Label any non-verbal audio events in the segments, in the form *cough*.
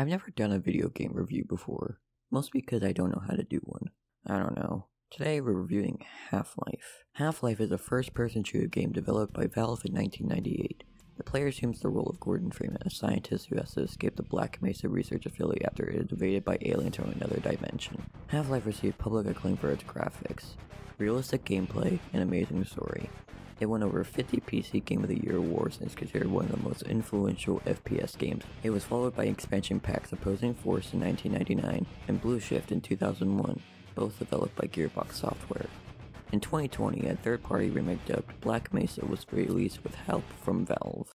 I've never done a video game review before, mostly because I don't know how to do one. I don't know. Today we're reviewing Half-Life. Half-Life is a first-person shooter game developed by Valve in 1998. The player assumes the role of Gordon Freeman, a scientist who has to escape the Black Mesa research facility after it is invaded by aliens from another dimension. Half-Life received public acclaim for its graphics, realistic gameplay, and amazing story. It won over 50 PC Game of the Year awards and is considered one of the most influential FPS games. It was followed by expansion packs Opposing Force in 1999 and Blue Shift in 2001, both developed by Gearbox Software. In 2020, a third-party remake dubbed Black Mesa was released with help from Valve.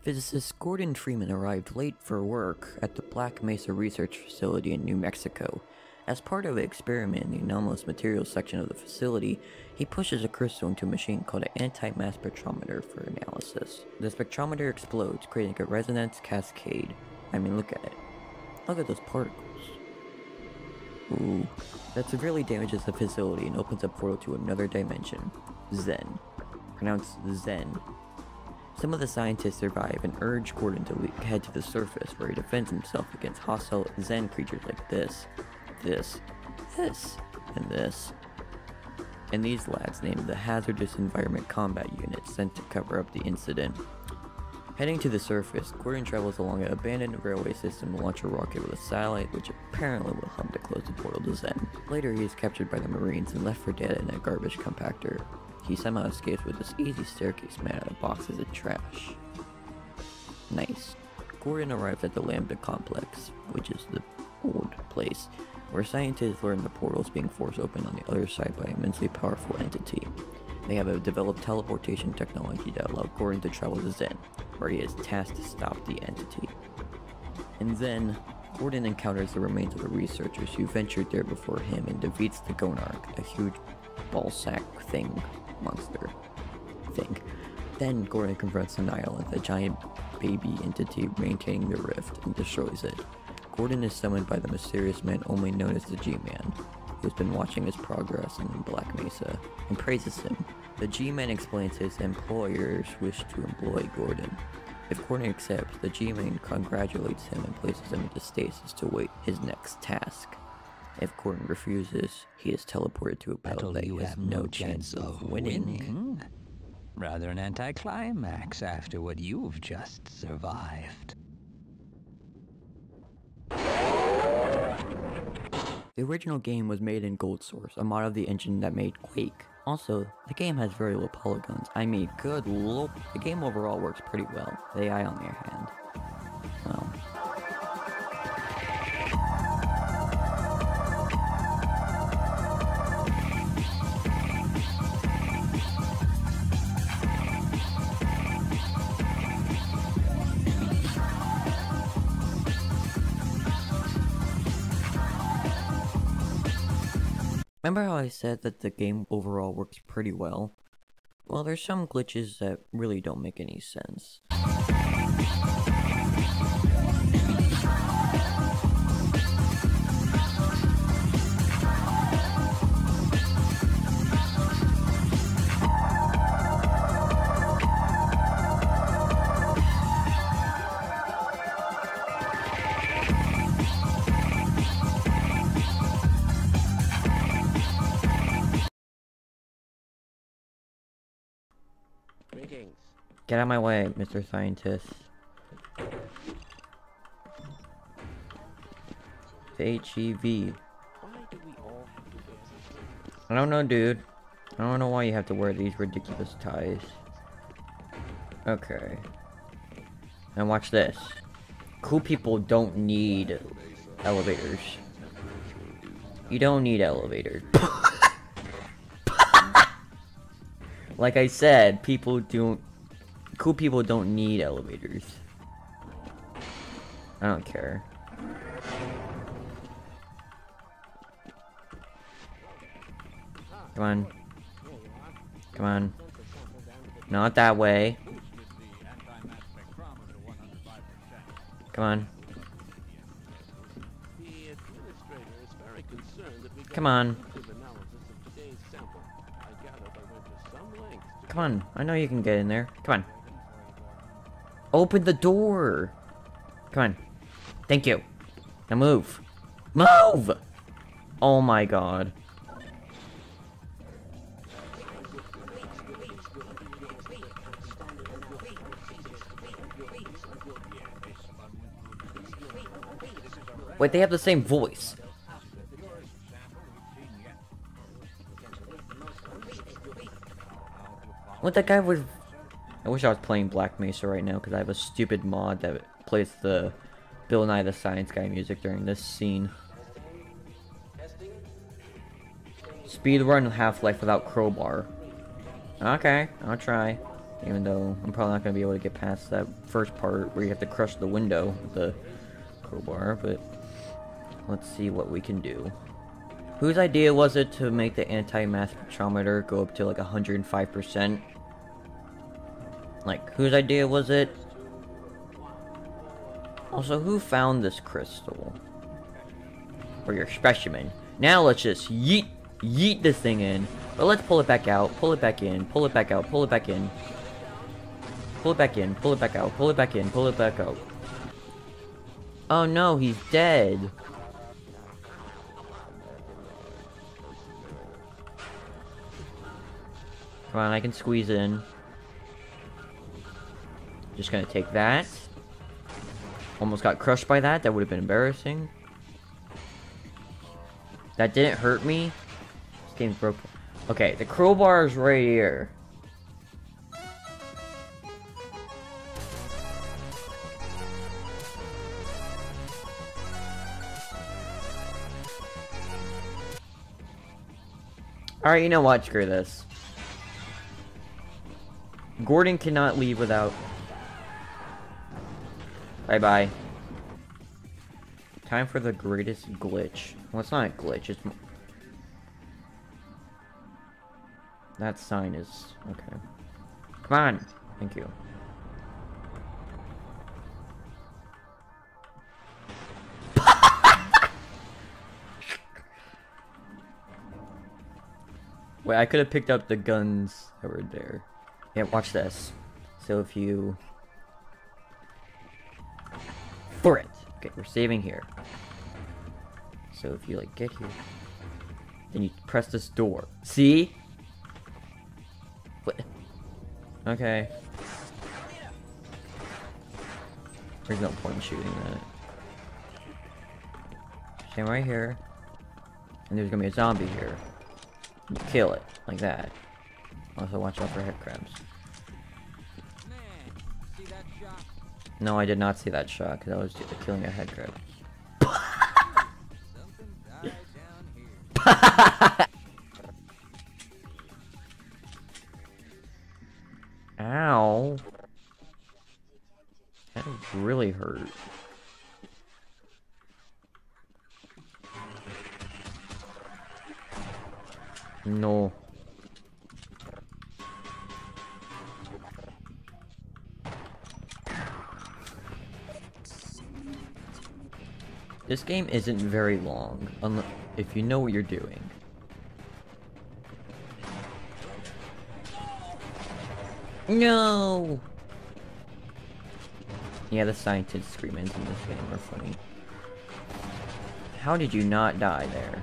Physicist Gordon Freeman arrived late for work at the Black Mesa Research Facility in New Mexico as part of an experiment in the anomalous materials section of the facility, he pushes a crystal into a machine called an anti-mass spectrometer for analysis. The spectrometer explodes, creating a resonance cascade. I mean, look at it. Look at those particles. Ooh. That severely damages the facility and opens a portal to another dimension. Xen. Pronounced Zen. Some of the scientists survive and urge Gordon to head to the surface where he defends himself against hostile Xen creatures like this this, this, and this. And these lads named the Hazardous Environment Combat Unit sent to cover up the incident. Heading to the surface, Gordon travels along an abandoned railway system to launch a rocket with a satellite which apparently will help to close the portal to Xen. Later he is captured by the Marines and left for dead in a garbage compactor. He somehow escapes with this easy staircase made out of boxes and trash. Nice. Gordon arrives at the Lambda Complex, which is the old place, where scientists learn the portals being forced open on the other side by an immensely powerful entity. They have a developed teleportation technology that allows Gordon to travel to Xen, where he is tasked to stop the entity. And then, Gordon encounters the remains of the researchers who ventured there before him and defeats the Gonarch, a huge ballsack thing monster thing. Then Gordon confronts the Nihilanth, a giant baby entity maintaining the rift, and destroys it. Gordon is summoned by the mysterious man only known as the G-Man, who has been watching his progress in Black Mesa, and praises him. The G-Man explains his employers wish to employ Gordon. If Gordon accepts, the G-Man congratulates him and places him into stasis to wait his next task. If Gordon refuses, he is teleported to a battle that you has have no chance of winning. winning. Rather an anticlimax after what you've just survived. The original game was made in Gold Source, a mod of the engine that made Quake. Also, the game has very low polygons. I mean, good lord, the game overall works pretty well. The AI on the other hand, Remember how I said that the game overall works pretty well? Well, there's some glitches that really don't make any sense. Get out of my way, Mr. Scientist. H-E-V. I don't know, dude. I don't know why you have to wear these ridiculous ties. Okay. And watch this. Cool people don't need elevators. You don't need elevators. *laughs* like I said, people don't Cool people don't need elevators. I don't care. Come on. Come on. Not that way. Come on. Come on. Come on. I know you can get in there. Come on. Open the door! Come on. Thank you. Now move. Move! Oh my god. Wait, they have the same voice. What that guy was... I wish I was playing Black Mesa right now, because I have a stupid mod that plays the Bill Nye the Science Guy music during this scene. Speedrun Half-Life without crowbar. Okay, I'll try. Even though I'm probably not going to be able to get past that first part where you have to crush the window with the crowbar, but let's see what we can do. Whose idea was it to make the anti-mass spectrometer go up to like 105%? Like, whose idea was it? Also, who found this crystal? Or your specimen? Now let's just yeet, yeet this thing in. But let's pull it back out, pull it back in, pull it back out, pull it back in. Pull it back in, pull it back out, pull it back in, pull it back out. Oh no, he's dead. Come on, I can squeeze in. Just gonna take that. Almost got crushed by that. That would have been embarrassing. That didn't hurt me. This game's broken. Okay, the crowbar is right here. Alright, you know what? Screw this. Gordon cannot leave without... Bye-bye. Time for the greatest glitch. Well, it's not a glitch, it's... That sign is... Okay. Come on! Thank you. *laughs* Wait, I could have picked up the guns that were there. Yeah, watch this. So if you... For it! Okay, we're saving here. So if you, like, get here... Then you press this door. See? What? Okay. There's no point in shooting that. Stand right here. And there's gonna be a zombie here. Kill it, like that. Also watch out for head crabs. No, I did not see that shot, because I was killing a head crab. *laughs* Ow. That really hurt. No. This game isn't very long, if you know what you're doing. No! Yeah, the scientist screamings in this game are funny. How did you not die there?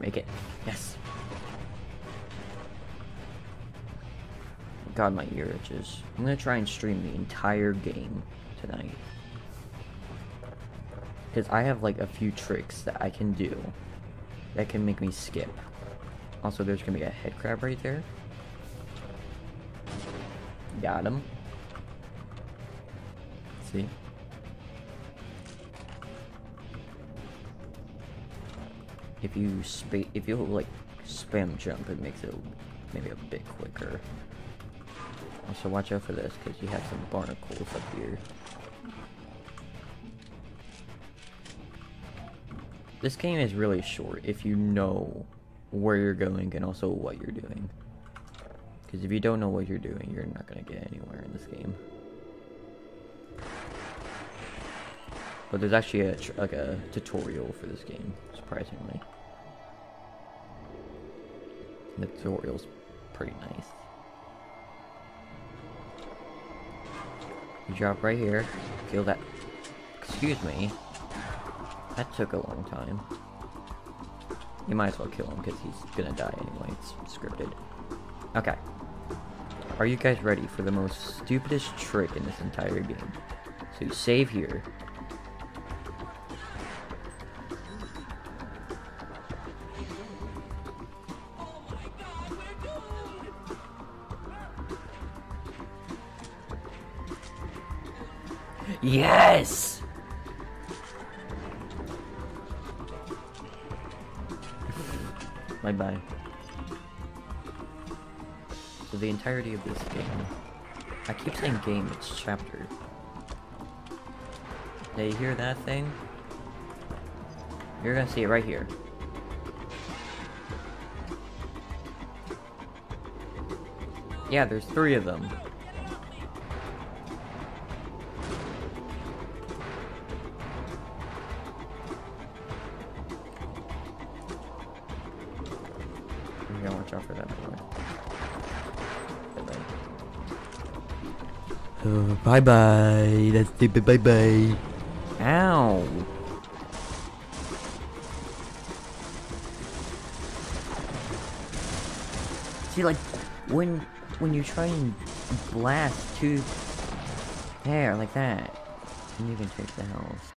Make it. Yes. God, my ear itches. I'm gonna try and stream the entire game tonight. Because I have like a few tricks that I can do that can make me skip. Also, there's gonna be a head crab right there. Got him. See? If you spa if you like spam jump, it makes it maybe a bit quicker. Also, watch out for this because you have some barnacles up here. This game is really short if you know where you're going and also what you're doing. Because if you don't know what you're doing, you're not gonna get anywhere in this game. But there's actually a like a tutorial for this game, surprisingly. And the tutorial's pretty nice. You drop right here, kill that. Excuse me. That took a long time. You might as well kill him because he's gonna die anyway. It's scripted. Okay. Are you guys ready for the most stupidest trick in this entire game? So you save here. Yes! bye bye. So the entirety of this game, I keep saying game, it's chapter. Now you hear that thing? You're gonna see it right here. Yeah, there's three of them. Watch out for that. Bye bye. bye bye. That's stupid. Bye bye. Ow. See, like, when when you try and blast two there like that, and you can take the health.